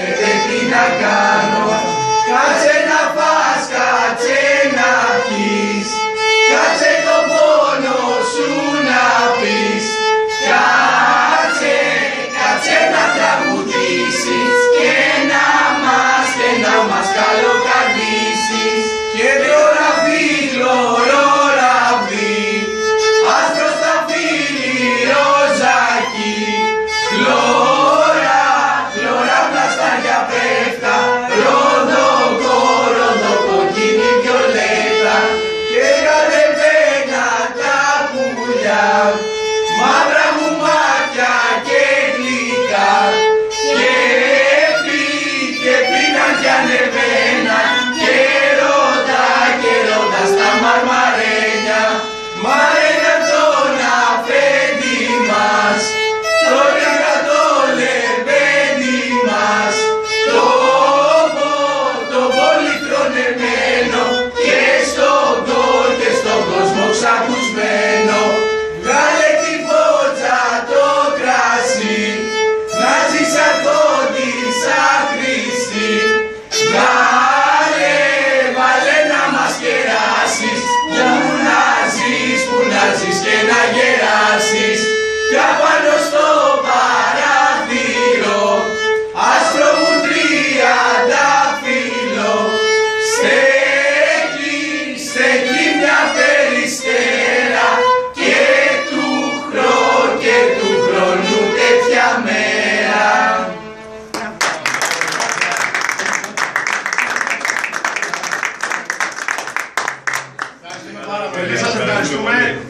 Λέτε τι να κάνω, κάτσε πας, κάτσε να πεις, κάτσε το πόνο σου να πεις, κάτσε, κάτσε και να μας, και να μας καλοκαρδίσεις. μάτια, μαύρα μου μάτια και γλυκά. Και πει και πίναν κι ανεβαίνα και ρώτα στα μαρμαρένια. Μα ένα τον αφέντη μας το το λεβέντη μας. Το το πολύ κρονεμένο και στον το και στον κόσμο ξακουστά. Exatamente, não é?